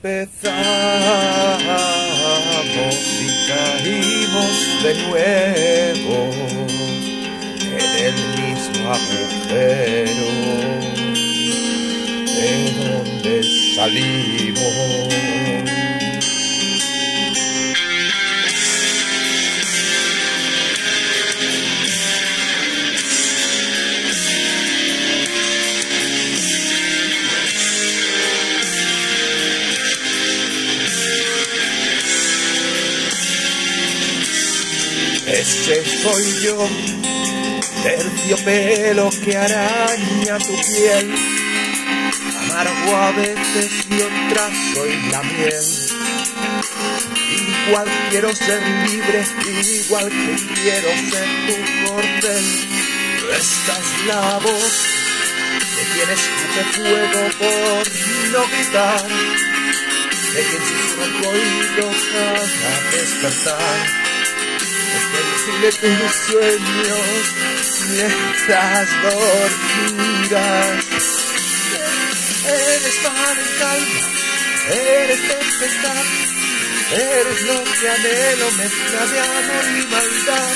Tropezamos y caímos de nuevo en el mismo agujero de donde salimos. Ese soy yo, terciopelo que araña tu piel, amargo a veces y otras soy la miel. Igual quiero ser libre, igual que quiero ser tu cordel. Esta es la voz de quien escupe fuego por no gritar, de quien susurra tu oído cada despertar de tus sueños mientras dormirás. Eres mar en calma, eres tempestad, eres lo que anhelo, mezcla de amor y maldad.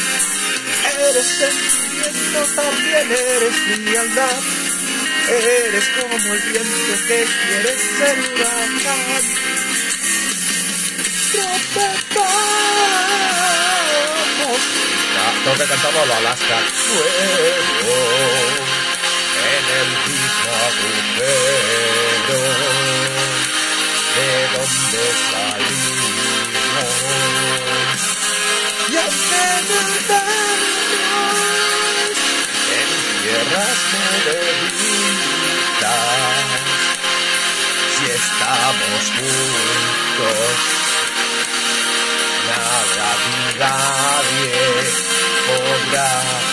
Eres sentimiento, también eres frialdad. Eres como el viento que quiere ser huracán. Tengo que cantarlo a la Alaska. Fuego en el mismo agujero de donde salimos. Y aunque nadamos en tierras moderitas, si estamos juntos, nada vida bien God.